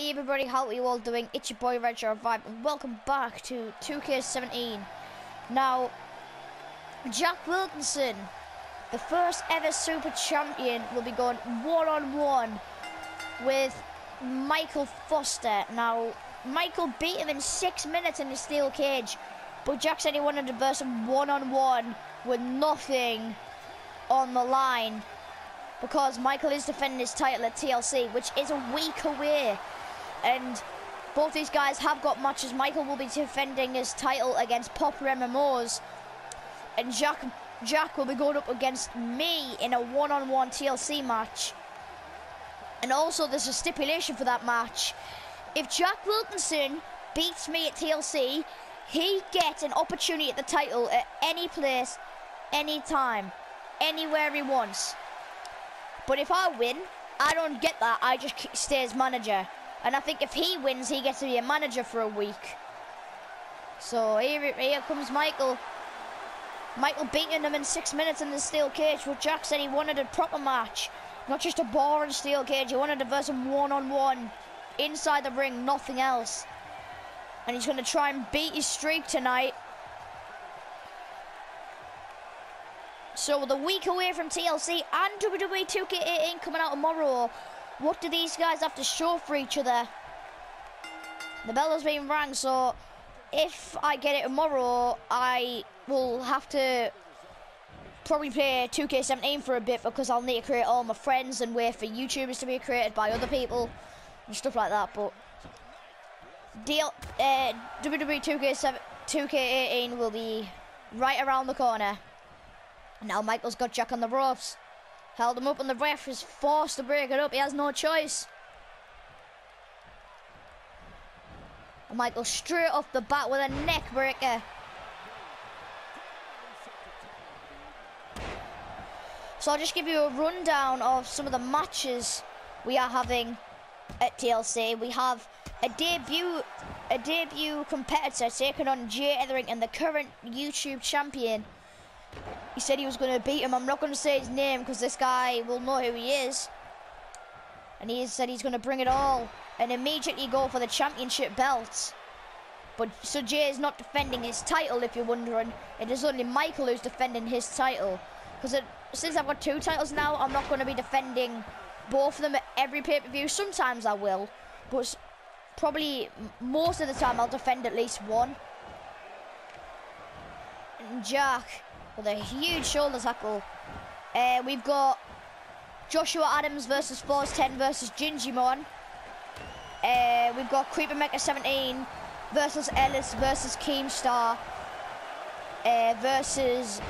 Hey everybody, how are you all doing? It's your boy Retro Vibe and welcome back to 2K17. Now, Jack Wilkinson, the first ever Super Champion, will be going one-on-one -on -one with Michael Foster. Now, Michael beat him in six minutes in the steel cage, but Jack said he wanted to verse him one-on-one -on -one with nothing on the line because Michael is defending his title at TLC, which is a week away and both these guys have got matches. Michael will be defending his title against Popper MMOs, and Jack Jack will be going up against me in a one-on-one -on -one TLC match. And also, there's a stipulation for that match. If Jack Wilkinson beats me at TLC, he gets an opportunity at the title at any place, any time, anywhere he wants. But if I win, I don't get that. I just stay as manager. And I think if he wins, he gets to be a manager for a week. So here, here comes Michael. Michael beating him in six minutes in the steel cage. But Jack said he wanted a proper match. Not just a boring steel cage. He wanted to verse him one-on-one. -on -one, inside the ring, nothing else. And he's going to try and beat his streak tonight. So the week away from TLC and WWE 2K18 coming out tomorrow. What do these guys have to show for each other? The bell has been rang, so if I get it tomorrow, I will have to probably play 2K17 for a bit because I'll need to create all my friends and wait for YouTubers to be created by other people and stuff like that. But deal, uh, WWE 2K7, 2K18 will be right around the corner. Now Michael's got Jack on the ropes. Held him up and the ref is forced to break it up. He has no choice. And Michael straight off the bat with a neck breaker. So I'll just give you a rundown of some of the matches we are having at TLC. We have a debut a debut competitor taking on Jay Etherington, the current YouTube champion. He said he was going to beat him. I'm not going to say his name because this guy will know who he is. And he said he's going to bring it all and immediately go for the championship belt. But so Jay is not defending his title, if you're wondering. It is only Michael who's defending his title. Because since I've got two titles now, I'm not going to be defending both of them at every pay-per-view. Sometimes I will, but probably most of the time I'll defend at least one. And Jack with a huge shoulder tackle. Uh, we've got Joshua Adams versus Force 10 versus Gingimon. Uh, we've got Creeper Mecha 17 versus Ellis versus Keemstar uh, versus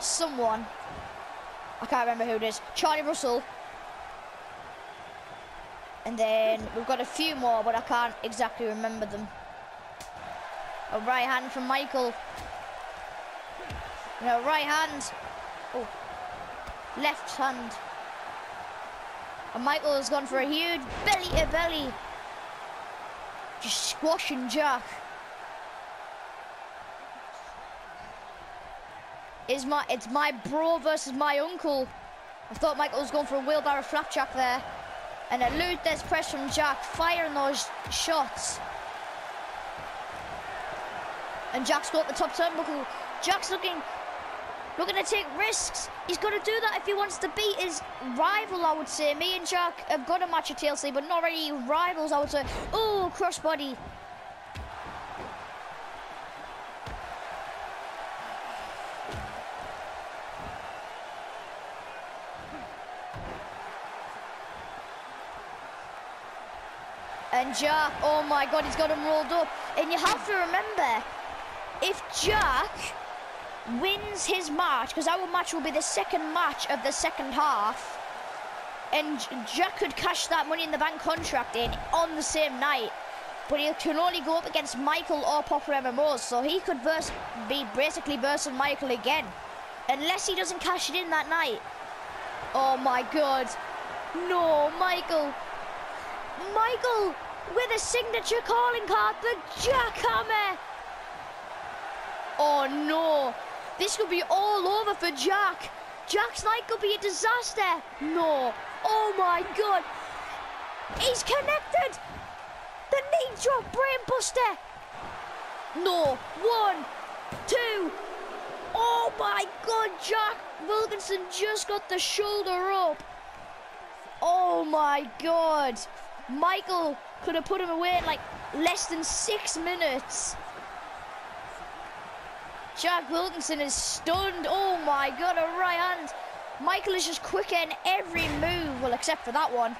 someone. I can't remember who it is. Charlie Russell. And then we've got a few more, but I can't exactly remember them. A right hand from Michael. No, right hand. Oh. Left hand. And Michael has gone for a huge belly to belly. Just squashing Jack. Is my it's my bro versus my uncle. I thought Michael was going for a wheelbarrow flapjack there. And a Lou Thesz press from Jack, firing those shots. And Jack's got the top turnbuckle. Jack's looking looking to take risks. He's got to do that if he wants to beat his rival, I would say. Me and Jack have got a match at TLC, but not really rivals, I would say. Oh, crossbody. And Jack, oh my God, he's got him rolled up. And you have to remember, if Jack wins his match, because our match will be the second match of the second half, and Jack could cash that Money in the Bank contract in on the same night, but he can only go up against Michael or Popper MMOs, so he could verse, be basically versing Michael again, unless he doesn't cash it in that night. Oh my god. No, Michael. Michael with a signature calling card, the jackhammer. Oh no. This could be all over for Jack. Jack's night could be a disaster. No. Oh my God. He's connected. The knee drop brainbuster. No. One, two. Oh my God, Jack Wilkinson just got the shoulder up. Oh my God. Michael could have put him away in like less than six minutes. Jack Wilkinson is stunned. Oh my God, a right hand. Michael is just quick in every move, well, except for that one.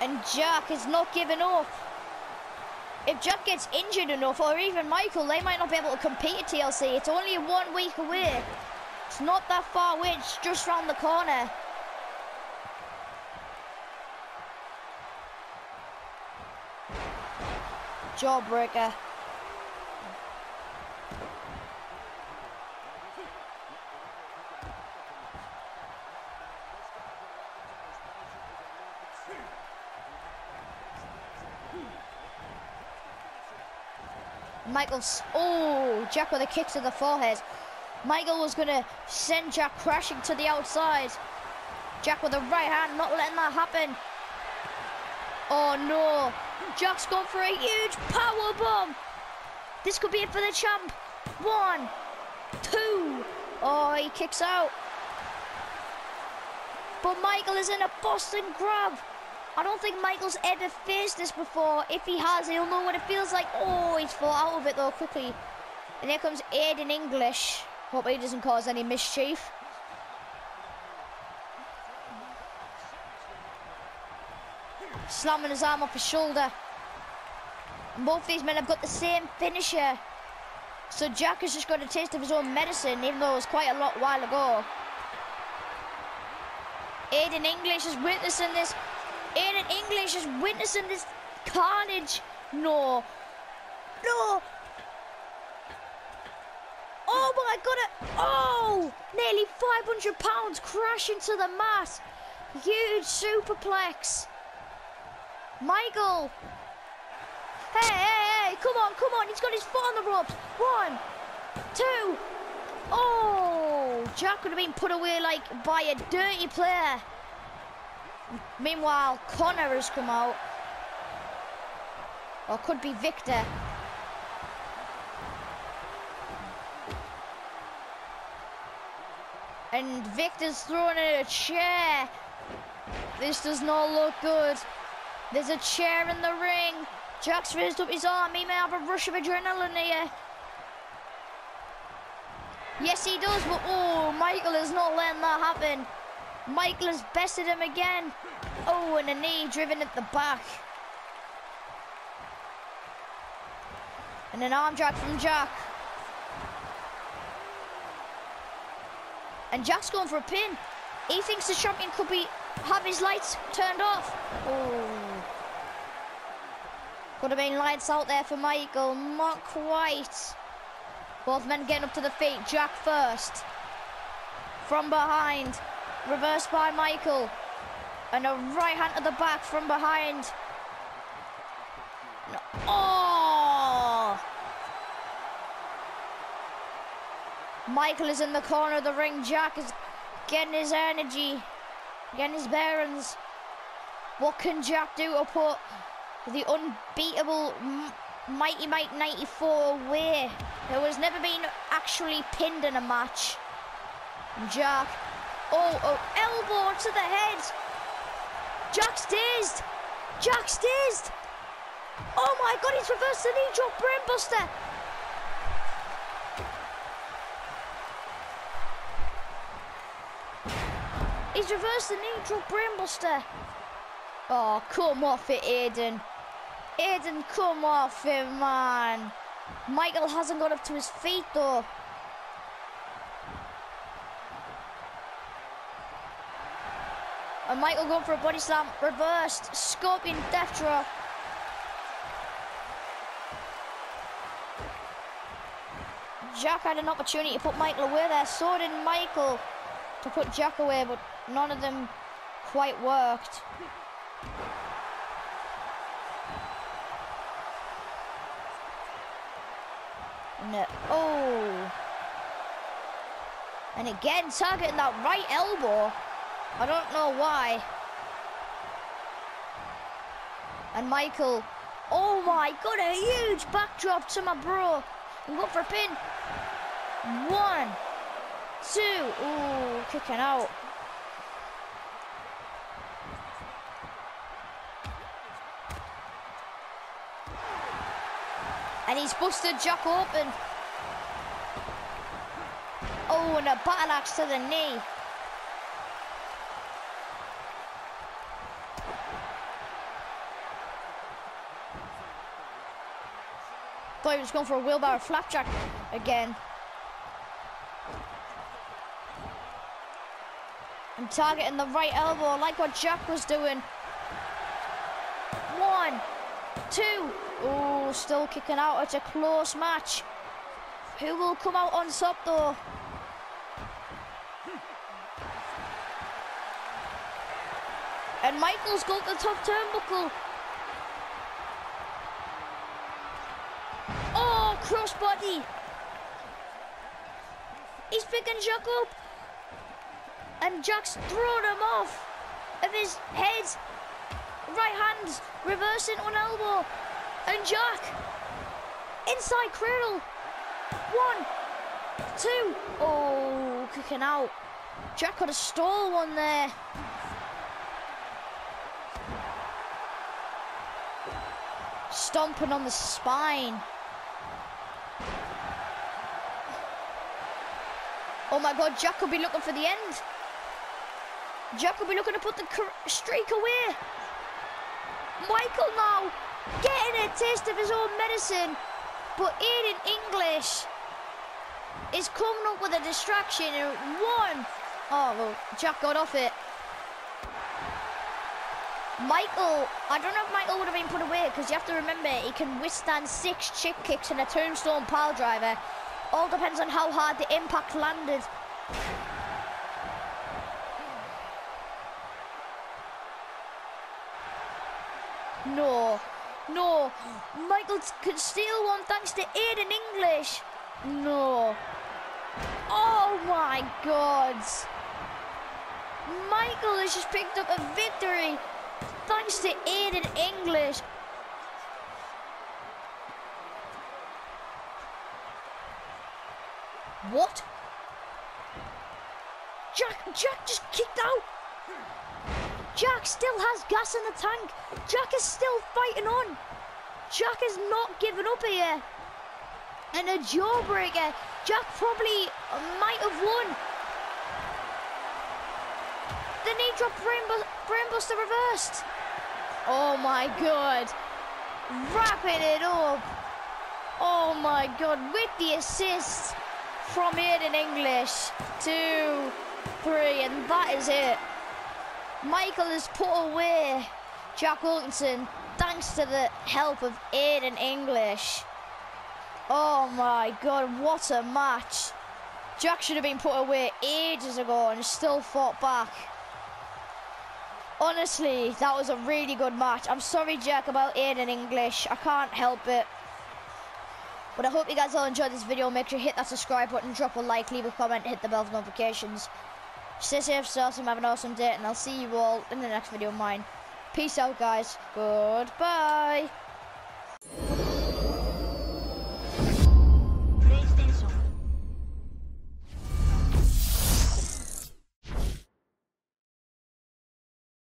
And Jack is not giving up. If Jack gets injured enough, or even Michael, they might not be able to compete at TLC. It's only one week away. It's not that far away, it's just round the corner. Jawbreaker. Michael's, oh, Jack with a kick to the forehead. Michael was going to send Jack crashing to the outside. Jack with the right hand, not letting that happen. Oh no, Jack's gone for a huge power bomb. This could be it for the champ. One, two. Oh, he kicks out. But Michael is in a Boston crab. I don't think Michael's ever faced this before. If he has, he'll know what it feels like. Oh, he's fought out of it though quickly. And here comes Aiden English. Hope he doesn't cause any mischief. Slamming his arm off his shoulder. And both these men have got the same finisher. So Jack has just got a taste of his own medicine, even though it was quite a lot while ago. Aiden English is witnessing this. Aiden English is witnessing this carnage. No. No. Oh my god. Oh! Nearly 500 pounds crash into the mat. Huge superplex. Michael. Hey, hey, hey. Come on, come on. He's got his foot on the ropes. One, two. Oh! Jack would have been put away like by a dirty player. Meanwhile, Connor has come out. Or could be Victor. And Victor's thrown in a chair. This does not look good. There's a chair in the ring. Jack's raised up his arm. He may have a rush of adrenaline here. Yes, he does, but oh, Michael is not letting that happen. Michael has bested him again. Oh, and a knee driven at the back. And an arm drag from Jack. And Jack's going for a pin. He thinks the champion could be have his lights turned off. Oh. Could have been lights out there for Michael. Not quite. Both men getting up to the feet. Jack first. From behind. Reversed by Michael. And a right hand to the back from behind. Oh! Michael is in the corner of the ring. Jack is getting his energy, getting his bearings. What can Jack do to put the unbeatable Mighty Mike 94 away? who has never been actually pinned in a match. Jack, oh, oh, elbow to the head. Jack's dazed. Jack's dazed. Oh my God, he's reversed the knee drop brainbuster. He's reversed the knee drop brainbuster. Oh, come off it, Aiden. Aiden, come off it, man. Michael hasn't got up to his feet, though. And Michael going for a body slam, reversed, scorpion death drop. Jack had an opportunity to put Michael away there, so did Michael to put Jack away, but none of them quite worked. No. Oh. And again, targeting that right elbow. I don't know why. And Michael. Oh my god, a huge backdrop to my bro. And go for a pin. One, two. Ooh, kicking out. And he's busted Jack open. Oh, and a battle axe to the knee. Thought he was going for a wheelbarrow flapjack again. I'm targeting the right elbow like what Jack was doing. One, two. Oh, still kicking out. It's a close match. Who will come out on top though? And Michael's got the top turnbuckle. Oh, crossbody. He's picking Jack up. And Jack's thrown him off of his head. Right hand, reversing one elbow. And Jack, inside cradle. One, two. Oh, kicking out. Jack could have stole one there. Stomping on the spine. Oh my god, Jack could be looking for the end. Jack could be looking to put the streak away. Michael now getting a taste of his own medicine. But Aiden English is coming up with a distraction and one. Oh, well, Jack got off it. Michael, I don't know if Michael would have been put away because you have to remember he can withstand six chip kicks and a tombstone pile driver. All depends on how hard the impact landed. No, no. Michael could steal one thanks to Aiden English. No. Oh my God. Michael has just picked up a victory thanks to Aiden English. What? Jack, Jack just kicked out. Jack still has gas in the tank. Jack is still fighting on. Jack is not giving up here. And a jawbreaker. Jack probably might have won. The knee drop brainbuster reversed. Oh my god. Wrapping it up. Oh my god. With the assist from Aiden English. Two, three, and that is it. Michael has put away Jack Wilkinson thanks to the help of Aiden English. Oh my god, what a match. Jack should have been put away ages ago and still fought back. Honestly, that was a really good match. I'm sorry, Jack, about Aiden English. I can't help it. But I hope you guys all enjoyed this video. Make sure you hit that subscribe button, drop a like, leave a comment, hit the bell for notifications. Stay safe, stay awesome, have an awesome day, and I'll see you all in the next video of mine. Peace out, guys. Goodbye.